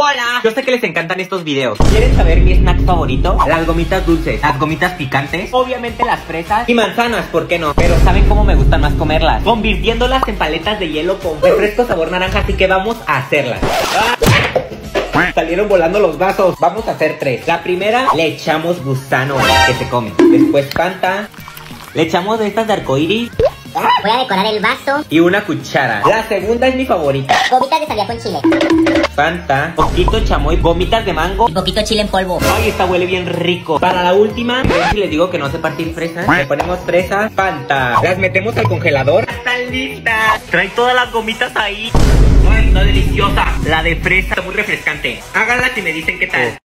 Hola, yo sé que les encantan estos videos. ¿Quieren saber mi snack favorito? Las gomitas dulces, las gomitas picantes, obviamente las fresas y manzanas, ¿por qué no? Pero ¿saben cómo me gustan más comerlas? Convirtiéndolas en paletas de hielo con refresco sabor naranja, así que vamos a hacerlas. ¡Ah! Salieron volando los vasos. Vamos a hacer tres. La primera le echamos gusano que se come. Después Fanta. Le echamos de estas de arcoiris Voy a decorar el vaso. y una cuchara. La segunda es mi favorita. Gomitas de salvia con chile. Fanta, poquito chamoy, gomitas de mango. Y poquito chile en polvo. Ay, esta huele bien rico. Para la última, si les digo que no sé partir fresas. Le ponemos fresas, Fanta. Las metemos al congelador. Están listas. Trae todas las gomitas ahí. Ay, está deliciosa. La de fresa, está muy refrescante. Háganlas y me dicen qué tal.